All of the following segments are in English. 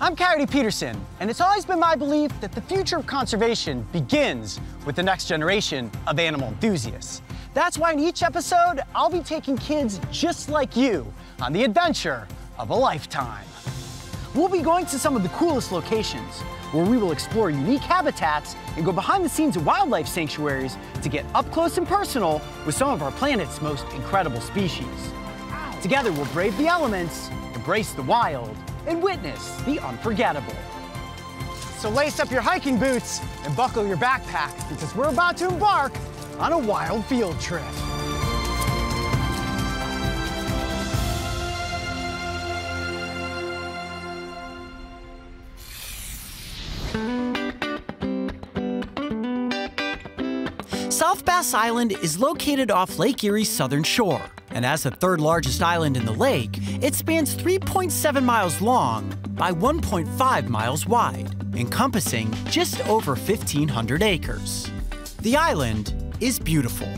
I'm Coyote Peterson, and it's always been my belief that the future of conservation begins with the next generation of animal enthusiasts. That's why in each episode, I'll be taking kids just like you on the adventure of a lifetime. We'll be going to some of the coolest locations where we will explore unique habitats and go behind the scenes of wildlife sanctuaries to get up close and personal with some of our planet's most incredible species. Together, we'll brave the elements, embrace the wild, and witness the unforgettable. So lace up your hiking boots and buckle your backpack because we're about to embark on a wild field trip. Bass Island is located off Lake Erie's southern shore. And as the third largest island in the lake, it spans 3.7 miles long by 1.5 miles wide, encompassing just over 1,500 acres. The island is beautiful.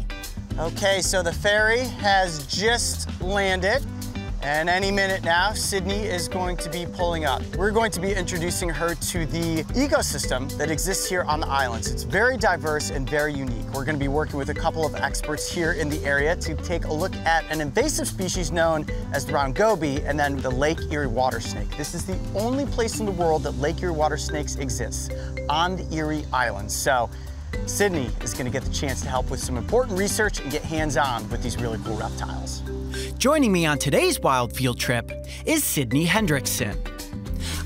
Okay, so the ferry has just landed. And any minute now, Sydney is going to be pulling up. We're going to be introducing her to the ecosystem that exists here on the islands. It's very diverse and very unique. We're gonna be working with a couple of experts here in the area to take a look at an invasive species known as the round goby and then the Lake Erie water snake. This is the only place in the world that Lake Erie water snakes exist on the Erie Islands. So Sydney is gonna get the chance to help with some important research and get hands-on with these really cool reptiles. Joining me on today's wild field trip is Sydney Hendrickson.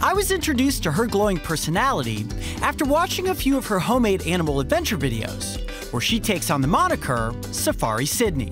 I was introduced to her glowing personality after watching a few of her homemade animal adventure videos, where she takes on the moniker Safari Sydney.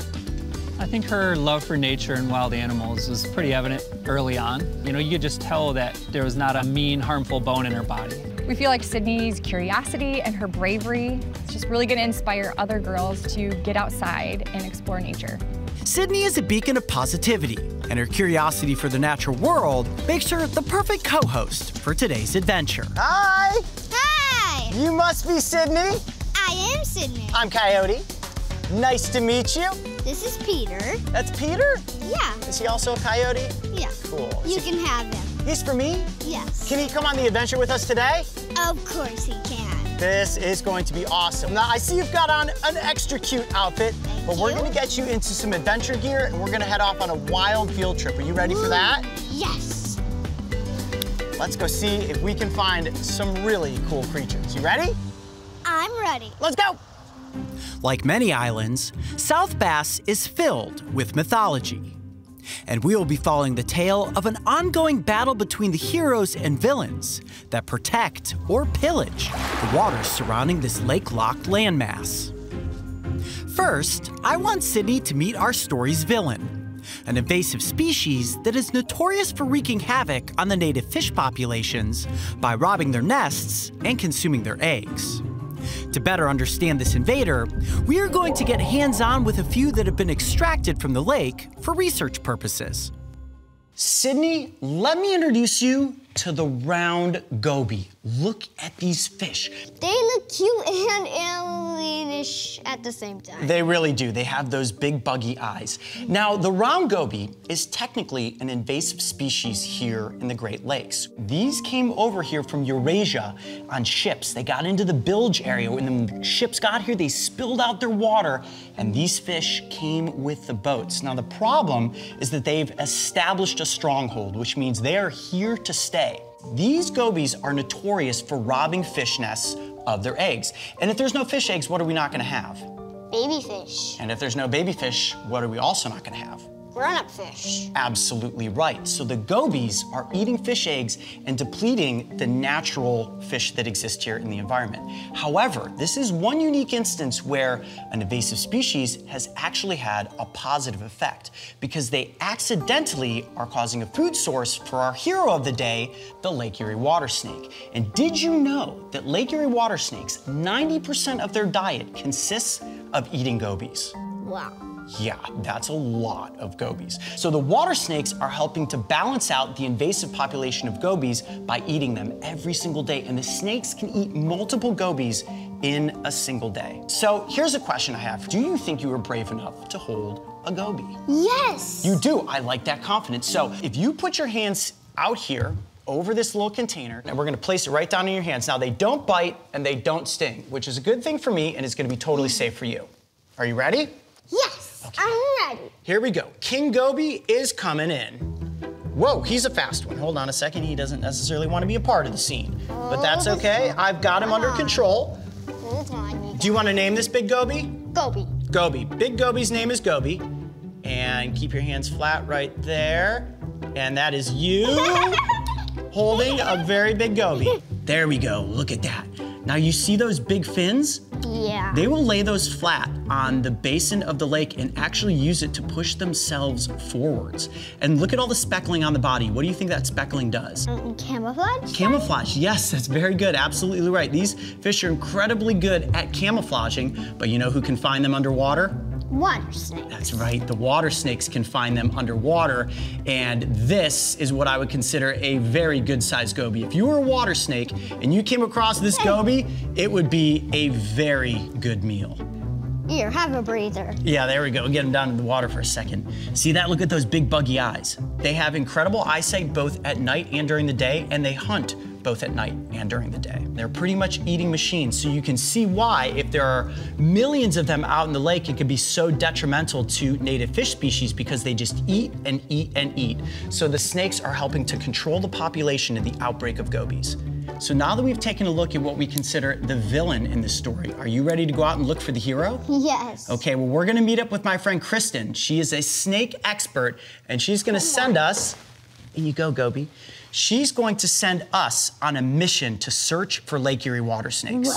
I think her love for nature and wild animals was pretty evident early on. You know, you could just tell that there was not a mean, harmful bone in her body. We feel like Sydney's curiosity and her bravery is just really going to inspire other girls to get outside and explore nature. Sydney is a beacon of positivity, and her curiosity for the natural world makes her the perfect co-host for today's adventure. Hi! Hi! You must be Sydney. I am Sydney. I'm Coyote. Nice to meet you. This is Peter. That's Peter? Yeah. Is he also a coyote? Yeah. Cool. You can have him. He's for me? Yes. Can he come on the adventure with us today? Of course he can. This is going to be awesome. Now, I see you've got on an extra cute outfit, Thank but we're you. gonna get you into some adventure gear and we're gonna head off on a wild field trip. Are you ready for that? Yes. Let's go see if we can find some really cool creatures. You ready? I'm ready. Let's go! Like many islands, South Bass is filled with mythology. And we will be following the tale of an ongoing battle between the heroes and villains that protect or pillage the waters surrounding this lake locked landmass. First, I want Sydney to meet our story's villain, an invasive species that is notorious for wreaking havoc on the native fish populations by robbing their nests and consuming their eggs. To better understand this invader, we are going to get hands on with a few that have been extracted from the lake for research purposes. Sydney, let me introduce you to the round goby. Look at these fish. They look cute and alienish at the same time. They really do. They have those big buggy eyes. Now, the round goby is technically an invasive species here in the Great Lakes. These came over here from Eurasia on ships. They got into the bilge area. When the ships got here, they spilled out their water, and these fish came with the boats. Now, the problem is that they've established a stronghold, which means they are here to stay. These gobies are notorious for robbing fish nests of their eggs. And if there's no fish eggs, what are we not gonna have? Baby fish. And if there's no baby fish, what are we also not gonna have? Grown-up fish. Absolutely right. So the gobies are eating fish eggs and depleting the natural fish that exist here in the environment. However, this is one unique instance where an invasive species has actually had a positive effect because they accidentally are causing a food source for our hero of the day, the Lake Erie water snake. And did you know that Lake Erie water snakes, 90% of their diet consists of eating gobies? Wow. Yeah, that's a lot of gobies. So the water snakes are helping to balance out the invasive population of gobies by eating them every single day. And the snakes can eat multiple gobies in a single day. So here's a question I have. Do you think you were brave enough to hold a goby? Yes. You do. I like that confidence. So if you put your hands out here over this little container, and we're gonna place it right down in your hands. Now they don't bite and they don't sting, which is a good thing for me and it's gonna be totally safe for you. Are you ready? Yes. I'm ready. Here we go. King Goby is coming in. Whoa, he's a fast one. Hold on a second. He doesn't necessarily want to be a part of the scene. But that's oh. okay. I've got him under ah. control. Hold on. Do you want to name this big Goby? Goby. Goby. Big Goby's name is Goby. And keep your hands flat right there. And that is you holding a very big Goby. There we go. Look at that. Now you see those big fins? Yeah. They will lay those flat on the basin of the lake and actually use it to push themselves forwards. And look at all the speckling on the body. What do you think that speckling does? Um, camouflage? Camouflage, yes, that's very good, absolutely right. These fish are incredibly good at camouflaging, but you know who can find them underwater? Water snake. That's right, the water snakes can find them underwater, and this is what I would consider a very good sized goby. If you were a water snake and you came across this goby, it would be a very good meal. Here, have a breather. Yeah, there we go. Get them down in the water for a second. See that? Look at those big buggy eyes. They have incredible eyesight both at night and during the day, and they hunt both at night and during the day. They're pretty much eating machines, so you can see why, if there are millions of them out in the lake, it could be so detrimental to native fish species because they just eat and eat and eat. So the snakes are helping to control the population in the outbreak of gobies. So now that we've taken a look at what we consider the villain in this story, are you ready to go out and look for the hero? Yes. Okay, well, we're gonna meet up with my friend Kristen. She is a snake expert, and she's gonna oh send us, in you go, Goby. She's going to send us on a mission to search for Lake Erie water snakes.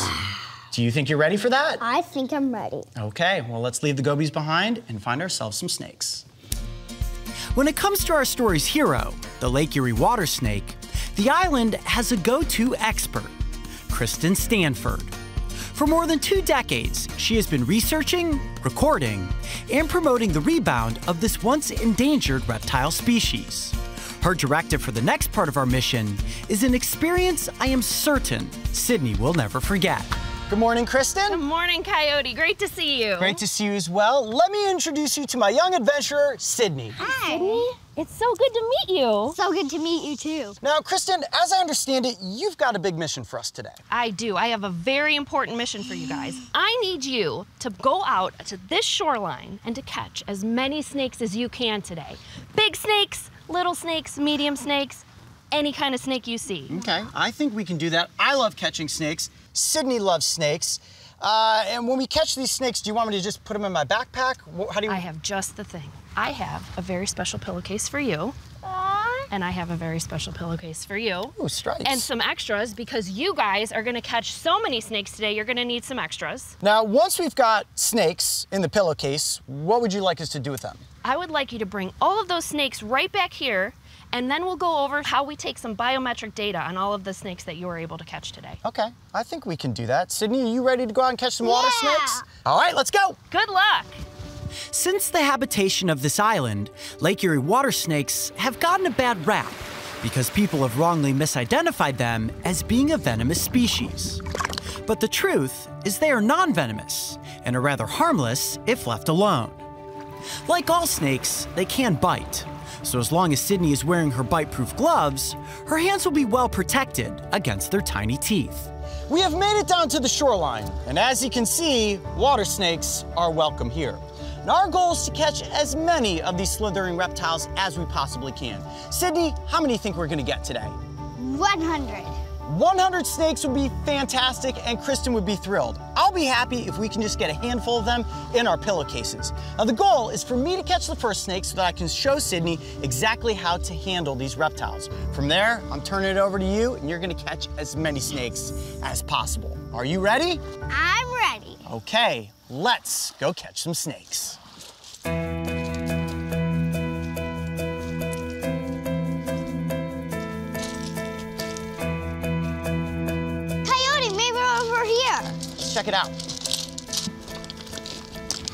Do you think you're ready for that? I think I'm ready. Okay, well, let's leave the gobies behind and find ourselves some snakes. When it comes to our story's hero, the Lake Erie water snake, the island has a go to expert, Kristen Stanford. For more than two decades, she has been researching, recording, and promoting the rebound of this once endangered reptile species. Her directive for the next part of our mission is an experience I am certain Sydney will never forget. Good morning, Kristen. Good morning, Coyote. Great to see you. Great to see you as well. Let me introduce you to my young adventurer, Sydney. Hi. Sydney, it's so good to meet you. So good to meet you too. Now, Kristen, as I understand it, you've got a big mission for us today. I do. I have a very important mission for you guys. I need you to go out to this shoreline and to catch as many snakes as you can today. Big snakes, little snakes, medium snakes, any kind of snake you see. Okay, I think we can do that. I love catching snakes. Sydney loves snakes. Uh, and when we catch these snakes, do you want me to just put them in my backpack? How do you? I have just the thing. I have a very special pillowcase for you, and I have a very special pillowcase for you. Ooh, stripes. And some extras because you guys are gonna catch so many snakes today, you're gonna need some extras. now, once we've got snakes in the pillowcase, what would you like us to do with them? I would like you to bring all of those snakes right back here, and then we'll go over how we take some biometric data on all of the snakes that you were able to catch today. Okay, I think we can do that. Sydney, are you ready to go out and catch some water Yeah. snakes? All right, let's go. Good luck! Since the habitation of this island, Lake Erie water snakes have gotten a bad rap because people have wrongly misidentified them as being a venomous species. But the truth is they are non venomous and are rather harmless if left alone. Like all snakes, they can bite. So, as long as Sydney is wearing her bite proof gloves, her hands will be well protected against their tiny teeth. We have made it down to the shoreline, and as you can see, water snakes are welcome here. And our goal is to catch as many of these slithering reptiles as we possibly can. Sydney, how many do you think we're gonna get today? 100. 100 snakes would be fantastic, and Kristen would be thrilled. I'll be happy if we can just get a handful of them in our pillowcases. Now, the goal is for me to catch the first snake so that I can show Sydney exactly how to handle these reptiles. From there, I'm turning it over to you, and you're gonna catch as many snakes as possible. Are you ready? I'm ready. Okay, let's go catch some snakes. Let's check it out.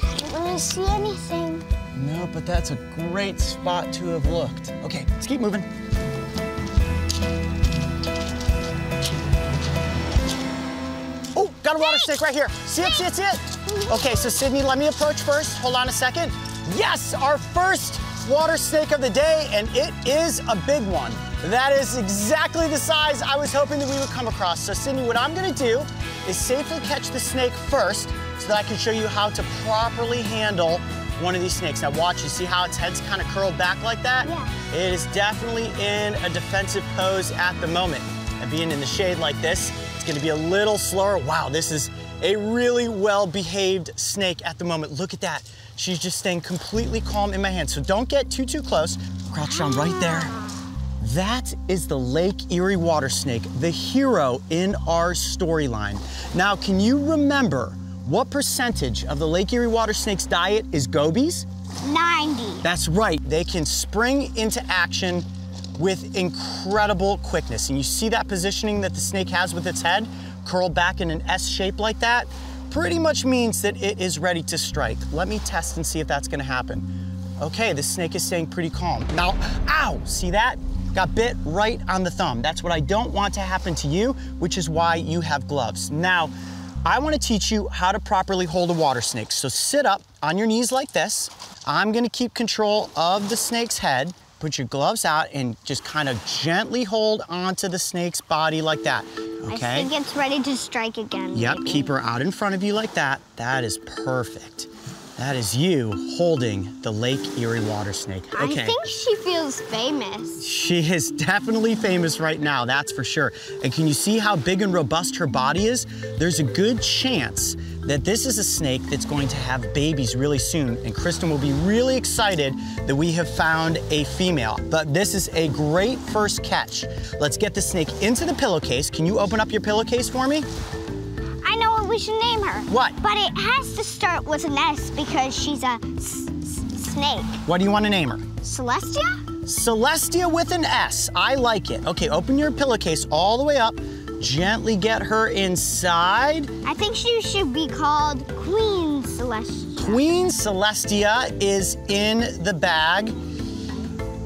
I don't really see anything. No, but that's a great spot to have looked. Okay, let's keep moving. Oh, got a water snake right here. See it, see it, see it? Okay, so Sydney, let me approach first. Hold on a second. Yes, our first water snake of the day, and it is a big one. That is exactly the size I was hoping that we would come across. So Sydney, what I'm gonna do is safely catch the snake first so that I can show you how to properly handle one of these snakes. Now watch, you see how its head's kind of curled back like that? Yeah. It is definitely in a defensive pose at the moment. And being in the shade like this, it's gonna be a little slower. Wow, this is a really well-behaved snake at the moment. Look at that. She's just staying completely calm in my hand. So don't get too, too close. Crouch down right there. That is the Lake Erie water snake, the hero in our storyline. Now, can you remember what percentage of the Lake Erie water snake's diet is gobies? 90. That's right. They can spring into action with incredible quickness. And you see that positioning that the snake has with its head, curled back in an S shape like that? Pretty much means that it is ready to strike. Let me test and see if that's gonna happen. Okay, the snake is staying pretty calm. Now, ow, see that? Got bit right on the thumb. That's what I don't want to happen to you, which is why you have gloves. Now, I wanna teach you how to properly hold a water snake. So sit up on your knees like this. I'm gonna keep control of the snake's head. Put your gloves out and just kind of gently hold onto the snake's body like that. Okay. I think it's ready to strike again. Yep, maybe. keep her out in front of you like that. That is perfect. That is you holding the Lake Erie water snake. Okay. I think she feels famous. She is definitely famous right now, that's for sure. And can you see how big and robust her body is? There's a good chance that this is a snake that's going to have babies really soon. And Kristen will be really excited that we have found a female. But this is a great first catch. Let's get the snake into the pillowcase. Can you open up your pillowcase for me? I know what we should name her. What? But it has to start with an S because she's a s- s- snake. What do you want to name her? Celestia? Celestia with an S. I like it. Okay, open your pillowcase all the way up. Gently get her inside. I think she should be called Queen Celestia. Queen Celestia is in the bag,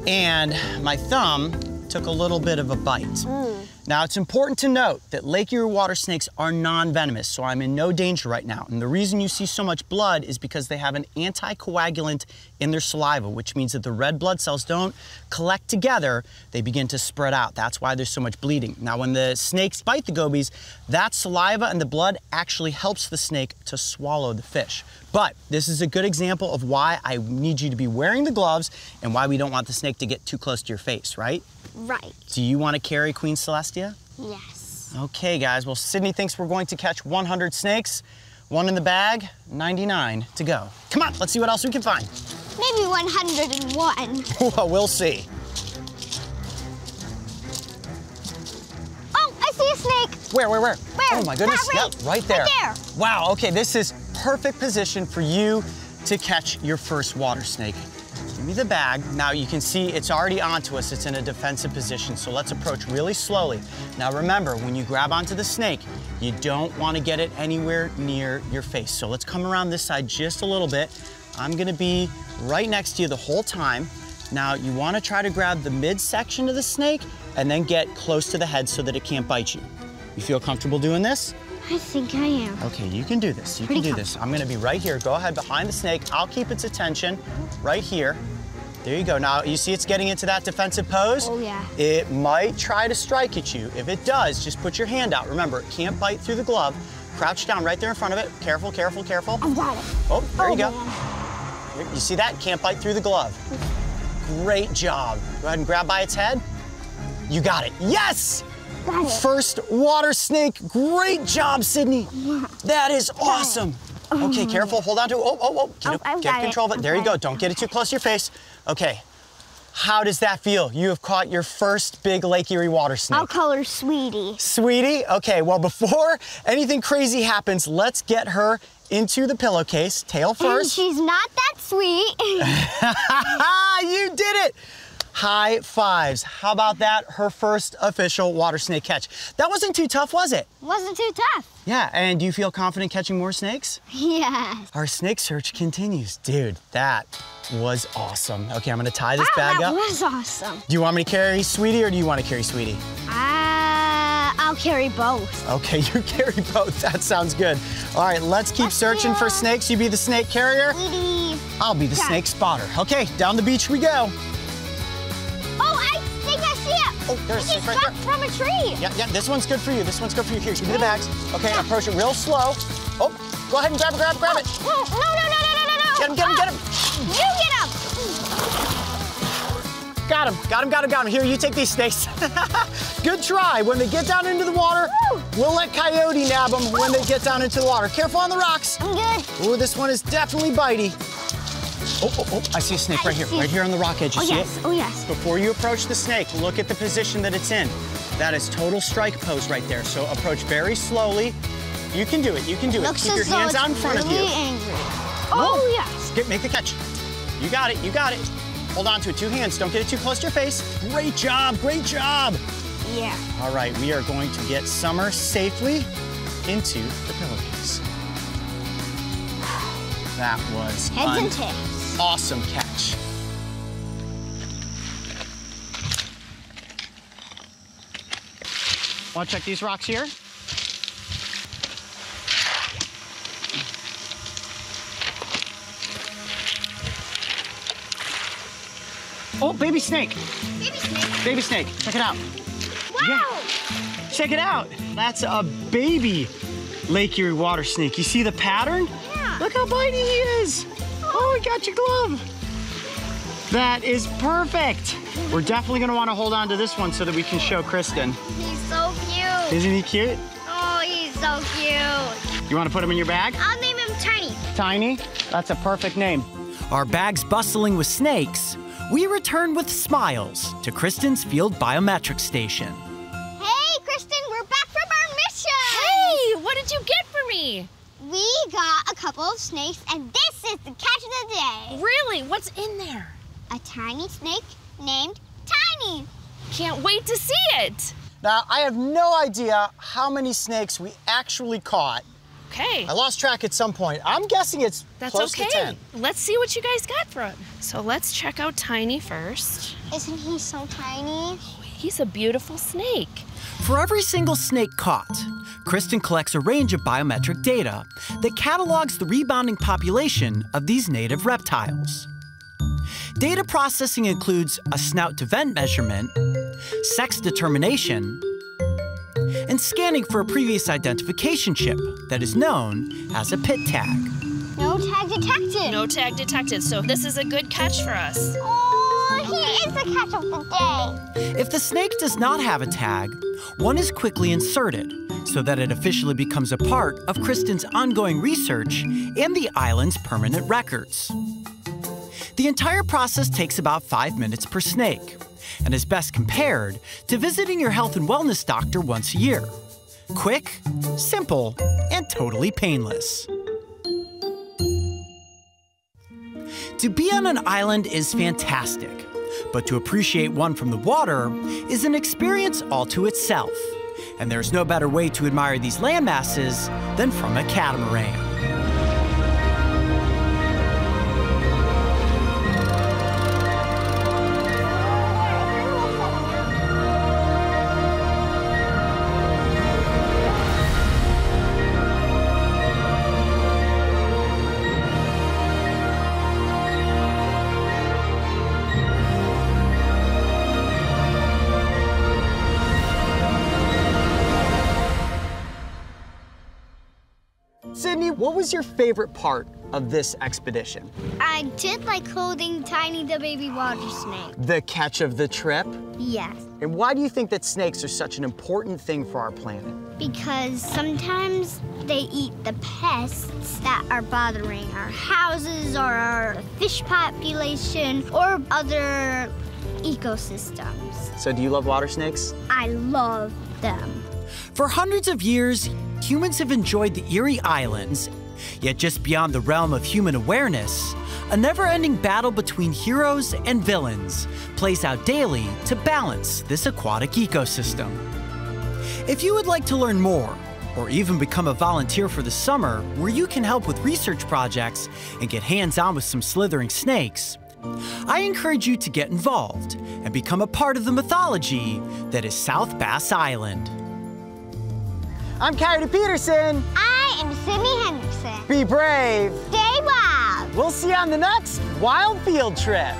and my thumb took a little bit of a bite. Hmm. Now, it's important to note that Lake Erie water snakes are non-venomous, so I'm in no danger right now. And the reason you see so much blood is because they have an anticoagulant in their saliva, which means that the red blood cells don't collect together, they begin to spread out. That's why there's so much bleeding. Now, when the snakes bite the gobies, that saliva and the blood actually helps the snake to swallow the fish. But this is a good example of why I need you to be wearing the gloves and why we don't want the snake to get too close to your face, right? Right. Do you want to carry Queen Celestia? Yes. Okay, guys. Well, Sydney thinks we're going to catch 100 snakes. One in the bag, 99 to go. Come on, let's see what else we can find. Maybe 101. well, we'll see. Oh, I see a snake. Where, where, where? Where? Oh my goodness, That right- yep, right there. right there. Wow, okay, this is perfect position for you to catch your first water snake. Give me the bag. Now you can see it's already onto us. It's in a defensive position, so let's approach really slowly. Now remember, when you grab onto the snake, you don't want to get it anywhere near your face. So let's come around this side just a little bit. I'm gonna be right next to you the whole time. Now you want to try to grab the midsection of the snake and then get close to the head so that it can't bite you. You feel comfortable doing this? I think I am. Okay, you can do this. You Pretty can do this. I'm gonna be right here. Go ahead behind the snake. I'll keep its attention right here. There you go. Now, you see it's getting into that defensive pose? Oh, yeah. It might try to strike at you. If it does, just put your hand out. Remember, it can't bite through the glove. Crouch down right there in front of it. Careful, careful, careful. I've got it. Oh, there oh, you go. Man. You see that? Can't bite through the glove. Great job. Go ahead and grab by its head. You got it. Yes! Got it. First water snake. Great job, Sydney. That is awesome. Oh okay, careful. Hold on to it. Oh, oh, oh. Get, Oh, get got it. control of it. I've There you go. it. Don't get it too close to your face. Okay. How does that feel? You have caught your first big Lake Erie water snake. I'll call her Sweetie. Sweetie, okay, well, before anything crazy happens, let's get her into the pillowcase, tail And first. she's not that sweet. you did it! High fives. How about that? Her first official water snake catch. That wasn't too tough, was it? Wasn't too tough. Yeah, and do you feel confident catching more snakes? Yes. Our snake search continues. Dude, that was awesome. Okay, I'm gonna tie this Wow, bag that up. That was awesome. Do you want me to carry Sweetie or do you want to carry Sweetie? Uh, I'll carry both. Okay, you carry both. That sounds good. All right, let's keep Let's searching for snakes. You be the snake carrier. Edie. I'll be the Yeah. snake spotter. Okay, down the beach we go. Oh, I think I see it. Oh, there's a It's snake right dropped from a tree. Yeah, yeah, this one's good for you. This one's good for you. Here, give me the bags. Okay, approach it real slow. Oh, go ahead and grab it, grab it, grab it. No, no, no, no, no, no, no, no. Get him, get him, get him. Ah. Got him, got him, got him, got him. Here, you take these snakes. good try. When they get down into the water, Woo. we'll let Coyote nab them when they get down into the water. Careful on the rocks. I'm good. Ooh, this one is definitely bitey. Oh, oh, oh, I see a snake right here, right here on the rock edge. You Oh, see yes. it? Oh, yes. Before you approach the snake, look at the position that it's in. That is total strike pose right there. So approach very slowly. You can do it, you can do it. Looks Keep your hands out in front really of you. angry. Oh, yes. Get, make the catch. You got it, you got it. Hold on to it, two hands. Don't get it too close to your face. Great job, great job. Yeah. All right, we are going to get Summer safely into the pillowcase. That was Heads and tails. awesome catch. Want to check these rocks here? Oh, baby snake. Baby snake. Baby snake. Check it out. Wow. Check it out. That's a baby Lake Erie water snake. You see the pattern? Yeah. Look how bitey he is. Oh. oh, he got your glove. That is perfect. We're definitely gonna wanna hold on to this one so that we can show Kristen. He's so cute. Isn't he cute? Oh, he's so cute. You wanna put him in your bag? I'll name him Tiny. Tiny? That's a perfect name. Our bags bustling with snakes, we return with smiles to Kristen's field biometric station. Hey, Kristen, we're back from our mission. Hey, what did you get for me? We got a couple of snakes, and this is the catch of the day. Really? What's in there? A tiny snake named Tiny. Can't wait to see it. Now, I have no idea how many snakes we actually caught. Okay. I lost track at some point. I'm guessing it's That's close okay. to 10. Let's see what you guys got for it. So let's check out Tiny first. Isn't he so tiny? He's a beautiful snake. For every single snake caught, Kristen collects a range of biometric data that catalogs the rebounding population of these native reptiles. Data processing includes a snout to vent measurement, sex determination, and scanning for a previous identification chip that is known as a pit tag. No tag detected. No tag detected, so this is a good catch for us. Oh, he is the catch of the day. If the snake does not have a tag, one is quickly inserted so that it officially becomes a part of Kristen's ongoing research and the island's permanent records. The entire process takes about five minutes per snake and is best compared to visiting your health and wellness doctor once a year. Quick, simple, and totally painless. To be on an island is fantastic, but to appreciate one from the water is an experience all to itself. And there's no better way to admire these landmasses than from a catamaran. What was your favorite part of this expedition? I did like holding Tiny the baby water snake. The catch of the trip? Yes. And why do you think that snakes are such an important thing for our planet? Because sometimes they eat the pests that are bothering our houses or our fish population or other ecosystems. So, do you love water snakes? I love them. For hundreds of years, humans have enjoyed the Erie Islands, yet just beyond the realm of human awareness, a never ending battle between heroes and villains plays out daily to balance this aquatic ecosystem. If you would like to learn more, or even become a volunteer for the summer where you can help with research projects and get hands on with some slithering snakes, I encourage you to get involved and become a part of the mythology that is South Bass Island. I'm Coyote Peterson. I am Sydney Hendrickson. Be brave. Stay wild. We'll see you on the next Wild Field Trip.